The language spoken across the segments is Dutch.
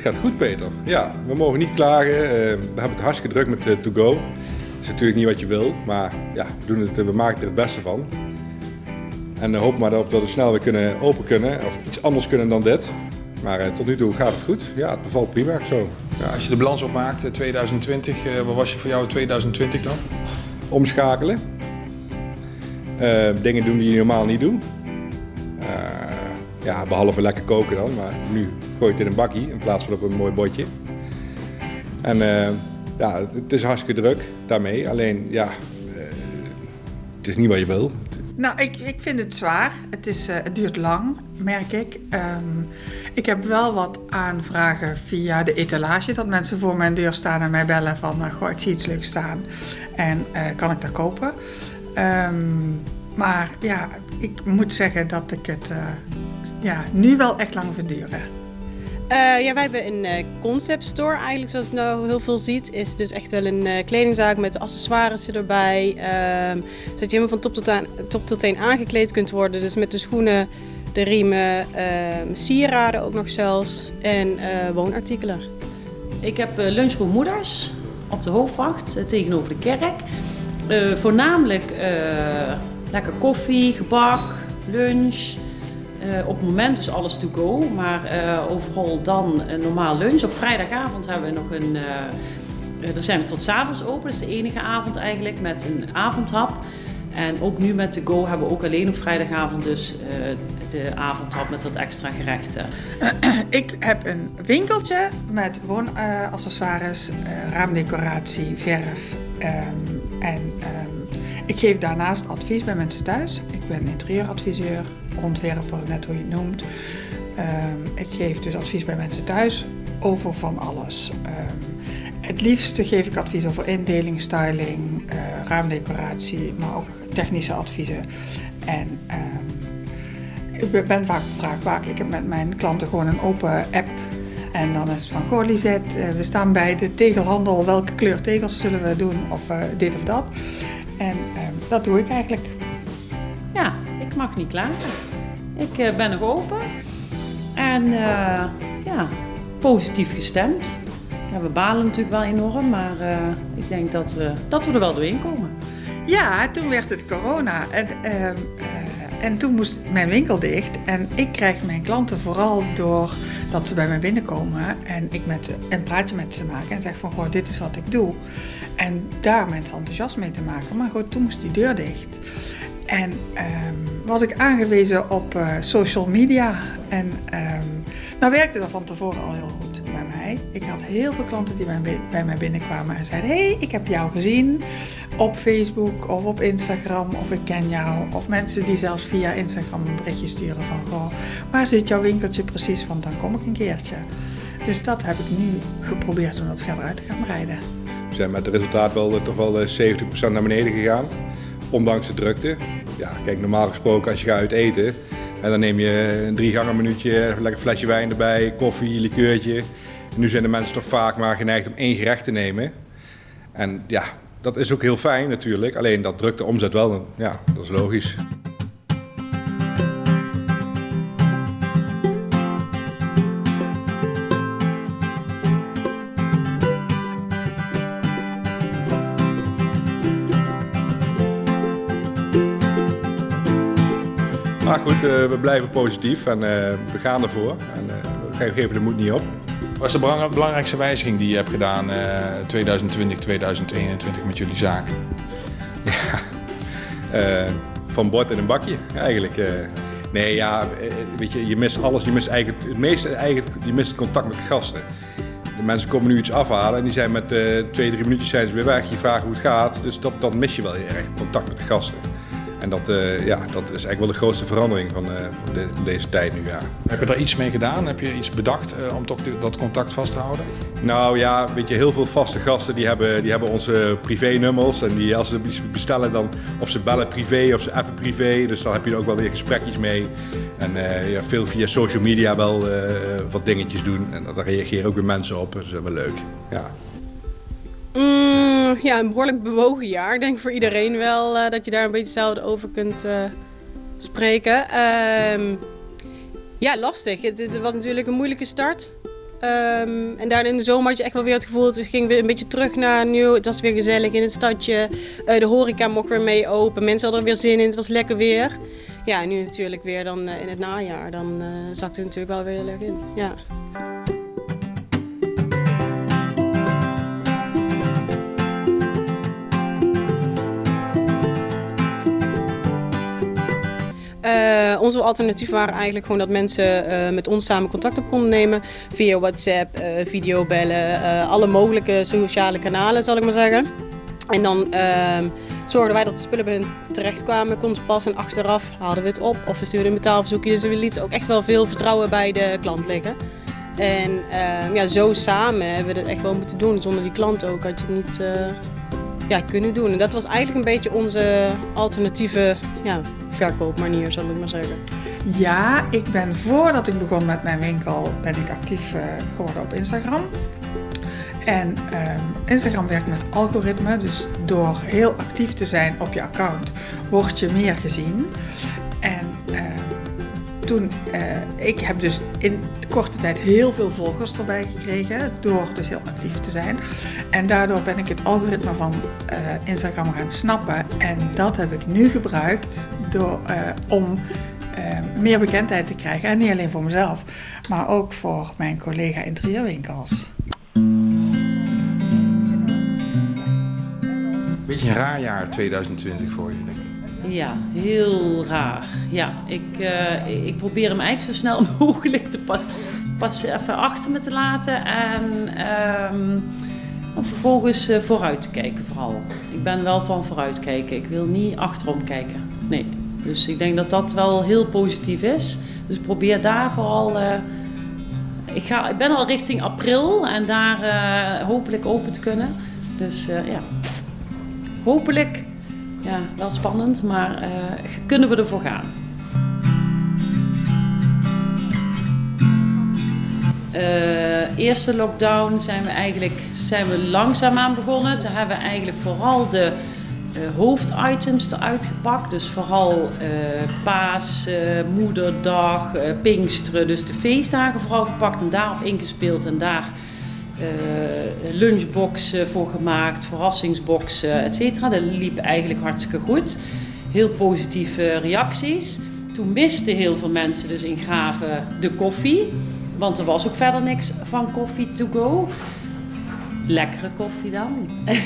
goed, Peter. Ja, we mogen niet klagen. Eh, we hebben het hartstikke druk met uh, To Go. Het is natuurlijk niet wat je wil, maar ja, we, doen het, we maken er het beste van. En hoop maar dat we snel weer kunnen open kunnen, of iets anders kunnen dan dit. Maar tot nu toe gaat het goed. Ja, het bevalt prima zo. Ja, als je de balans opmaakt, 2020, wat was je voor jou 2020 dan? Omschakelen. dingen doen die je normaal niet doet. Ja, behalve lekker koken dan, maar nu gooi je het in een bakkie in plaats van op een mooi bordje. En uh, ja, het is hartstikke druk daarmee, alleen ja, uh, het is niet wat je wil. Nou, ik, ik vind het zwaar. Het, is, uh, het duurt lang, merk ik. Um, ik heb wel wat aanvragen via de etalage. Dat mensen voor mijn deur staan en mij bellen van... goh, ik zie iets leuks staan en kan ik dat kopen? Um, maar ja, ik moet zeggen dat ik het ja, nu wel echt lang verduren. Uh, ja, wij hebben een uh, concept store eigenlijk, zoals je nou heel veel ziet. Is dus echt wel een uh, kledingzaak met accessoires erbij. Ehm, zodat je helemaal van top tot, aan, top tot teen aangekleed kunt worden. Dus met de schoenen, de riemen, ehm, sieraden ook nog zelfs. En woonartikelen. Ik heb lunchroom moeders op de hoofdwacht tegenover de kerk. voornamelijk lekker koffie, gebak, lunch. Uh, op het moment dus alles to go, maar uh, overal dan een normaal lunch. Op vrijdagavond hebben we nog een. Uh, daar zijn we tot avonds open. Dat is de enige avond eigenlijk met een avondhap. En ook nu met to go hebben we ook alleen op vrijdagavond dus de avondhap met wat extra gerechten. Ik heb een winkeltje met woonaccessoires, raamdecoratie, verf um, en. Um, ik geef daarnaast advies bij mensen thuis. Ik ben interieuradviseur, ontwerper, net hoe je het noemt. Um, ik geef dus advies bij mensen thuis over van alles. Um, het liefste geef ik advies over indeling, styling, uh, raamdecoratie, maar ook technische adviezen. En um, ik ben vaak gevraagd vaak. Ik heb met mijn klanten gewoon een open app. En dan is het van, goh Lisette, uh, we staan bij de tegelhandel. Welke kleur tegels zullen we doen? Of uh, dit of dat. En dat doe ik eigenlijk. Ja, ik mag niet klagen. Ik uh, ben nog open en uh, ja, positief gestemd. Ja, we balen natuurlijk wel enorm, maar uh, ik denk dat we, dat we er wel doorheen komen. Ja, toen werd het corona en, ehm, en toen moest mijn winkel dicht. En ik krijg mijn klanten vooral door dat ze bij mij binnenkomen en ik met een praatje met ze maken en zeg van goh, dit is wat ik doe. En daar mensen enthousiast mee te maken. Maar goed, toen moest die deur dicht. En um, was ik aangewezen op uh, social media. En um, nou werkte dat van tevoren al heel goed Ik had heel veel klanten die bij, mij binnenkwamen en zeiden: hey, ik heb jou gezien op Facebook of op Instagram of ik ken jou. Of mensen die zelfs via Instagram een berichtje sturen van: Goh, waar zit jouw winkeltje precies? Want dan kom ik een keertje. Dus dat heb ik nu geprobeerd om dat verder uit te gaan breiden. We zijn met het resultaat wel toch wel 70% eh, naar beneden gegaan, ondanks de drukte ja, kijk, normaal gesproken als je gaat uit eten, en dan neem je een drie gangen minuutje, een lekker flesje wijn erbij, koffie, likeurtje. En nu zijn de mensen toch vaak maar geneigd om één gerecht te nemen. En ja, dat is ook heel fijn natuurlijk, alleen dat drukt de omzet wel, ja, dat is logisch. Maar goed, uh, we blijven positief en uh, we gaan ervoor. En uh, we geven de moed niet op. Wat is de belangrijkste wijziging die je hebt gedaan 2020, 2021 met jullie zaak? Ja, van bord in een bakje eigenlijk. nee, ja, weet je, je mist alles. Je mist eigenlijk het meeste eigenlijk, je mist het contact met de gasten. De mensen komen nu iets afhalen en die zijn met twee, drie minuutjes zijn ze weer weg. Je vraagt hoe het gaat, dus dat, dat mis je wel heel erg, contact met de gasten. En dat, uh, ja, dat is eigenlijk wel de grootste verandering van, uh, van, de, van, deze tijd nu. Ja. Heb je daar iets mee gedaan? Heb je iets bedacht uh, om toch dat contact vast te houden? Nou ja, weet je, heel veel vaste gasten die hebben, die hebben onze privé-nummers. En die, als ze bestellen, dan of ze bellen privé of ze appen privé. Dus dan heb je er ook wel weer gesprekjes mee. En ja, veel via social media wel wat dingetjes doen. En daar reageren ook weer mensen op. Dat is wel leuk. Ja. Mm, ja, een behoorlijk bewogen jaar. Ik denk voor iedereen wel uh, dat je daar een beetje hetzelfde over kunt uh, spreken. Um, ja, lastig. Het, het, was natuurlijk een moeilijke start. Ehm, en daarna in de zomer had je echt wel weer het gevoel, het ging weer een beetje terug naar nieuw. Het was weer gezellig in het stadje. Uh, de horeca mocht weer mee open. Mensen hadden er weer zin in. Het was lekker weer. Ja, en nu natuurlijk weer dan in het najaar. Dan zakt het natuurlijk wel weer heel erg in. Ja. Onze alternatieven waren eigenlijk gewoon dat mensen uh, met ons samen contact op konden nemen. Via WhatsApp, uh, videobellen, alle mogelijke sociale kanalen zal ik maar zeggen. En dan ehm, zorgden wij dat de spullen bij hun terechtkwamen, konden ze pas en achteraf haalden we het op. Of we stuurden een betaalverzoekje. Dus we lieten ook echt wel veel vertrouwen bij de klant liggen. En ehm, ja, zo samen hebben we het echt wel moeten doen. Zonder die klant ook had je het niet ja, kunnen doen. En dat was eigenlijk een beetje onze alternatieve ja, verkoopmanier, zal ik maar zeggen. Ja, ik ben voordat ik begon met mijn winkel, ben ik actief uh, geworden op Instagram. En uh, Instagram werkt met algoritme, dus door heel actief te zijn op je account word je meer gezien. Uh, toen, ik heb dus in korte tijd heel veel volgers erbij gekregen, door dus heel actief te zijn. En daardoor ben ik het algoritme van Instagram gaan snappen. En dat heb ik nu gebruikt door, uh, om uh, meer bekendheid te krijgen. En niet alleen voor mezelf, maar ook voor mijn collega interieurwinkels. Beetje een raar jaar 2020 voor je, denk ik. Ja, heel raar. Ja, ik, uh, ik probeer hem eigenlijk zo snel mogelijk te pas, pas even achter me te laten. En om vervolgens uh, vooruit te kijken vooral. Ik ben wel van vooruitkijken. Ik wil niet achterom kijken. Nee. Dus ik denk dat dat wel heel positief is. Dus probeer daar vooral. Uh, ik, ga, ik ben al richting april en daar hopelijk open te kunnen. Dus ja, hopelijk. Ja, wel spannend, maar kunnen we ervoor gaan. eerste lockdown zijn we eigenlijk zijn we langzaamaan begonnen. Toen hebben we eigenlijk vooral de uh, hoofditems eruit gepakt. Dus vooral Paas, Moederdag, Pinksteren. Dus de feestdagen vooral gepakt en daarop ingespeeld. En daar lunchboxen voor gemaakt, verrassingsboxen, et cetera. Dat liep eigenlijk hartstikke goed. Heel positieve reacties. Toen misten heel veel mensen dus in Graven de koffie. Want er was ook verder niks van koffie to go. Lekkere koffie dan.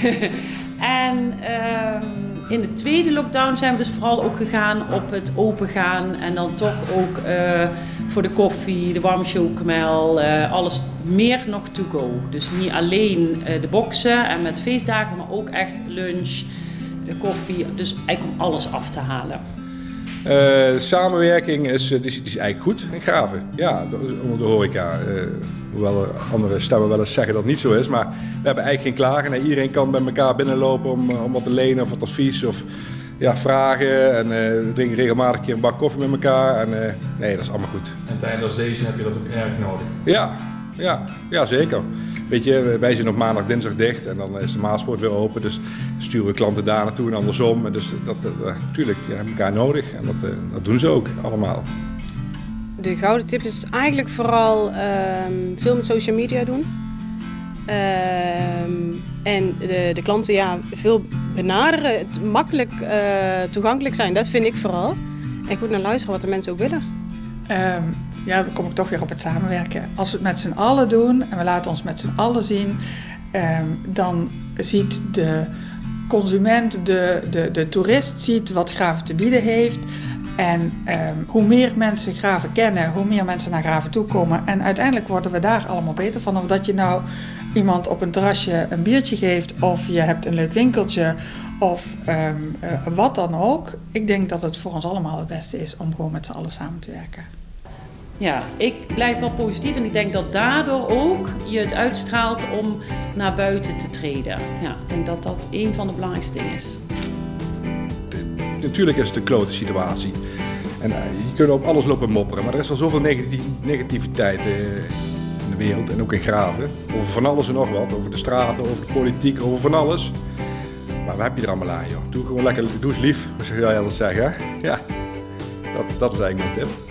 En uh, in de tweede lockdown zijn we dus vooral ook gegaan op het opengaan en dan toch ook uh, voor de koffie, de warme chocomel, uh, alles meer nog to go. Dus niet alleen uh, de boxen en met feestdagen, maar ook echt lunch, de koffie. Dus eigenlijk om alles af te halen. de samenwerking is, is, eigenlijk goed in Graven. Ja, onder de horeca. Hoewel andere stemmen wel eens zeggen dat het niet zo is. Maar we hebben eigenlijk geen klagen. En iedereen kan bij elkaar binnenlopen om, om wat te lenen of wat advies of ja, vragen. En uh, we drinken regelmatig een keer een bak koffie met elkaar. En uh, nee, dat is allemaal goed. En tijden als deze heb je dat ook erg nodig? Ja, ja, ja zeker. Weet je, wij zijn op maandag, dinsdag dicht en dan is de Maaspoort weer open. Dus sturen we klanten daar naartoe en andersom. En dus dat, uh, natuurlijk, je hebt elkaar nodig en dat, dat doen ze ook allemaal de gouden tip is eigenlijk vooral um, veel met social media doen. Um, en de, de, klanten ja, veel benaderen, het makkelijk uh, toegankelijk zijn. Dat vind ik vooral. En goed naar luisteren wat de mensen ook willen. Um, ja, dan kom ik toch weer op het samenwerken. Als we het met z'n allen doen en we laten ons met z'n allen zien, dan ziet de consument, de, de, de toerist, ziet wat Graven te bieden heeft. En um, hoe meer mensen graven kennen, hoe meer mensen naar graven toe komen. En uiteindelijk worden we daar allemaal beter van. Of dat je nou iemand op een terrasje een biertje geeft, of je hebt een leuk winkeltje, of um, uh, wat dan ook. Ik denk dat het voor ons allemaal het beste is om gewoon met z'n allen samen te werken. Ja, ik blijf wel positief en ik denk dat daardoor ook je het uitstraalt om naar buiten te treden. Ja, ik denk dat dat een van de belangrijkste dingen is natuurlijk is het een klote situatie. En uh, je kunt op alles lopen mopperen, maar er is al zoveel negativiteit uh, in wereld en ook in Graven. Over van alles en nog wat, over de straten, over de politiek, over van alles. Maar waar heb je er allemaal aan, joh? Doe gewoon lekker, doe eens lief, zou jij altijd zeggen. Ja, dat, dat is eigenlijk mijn tip.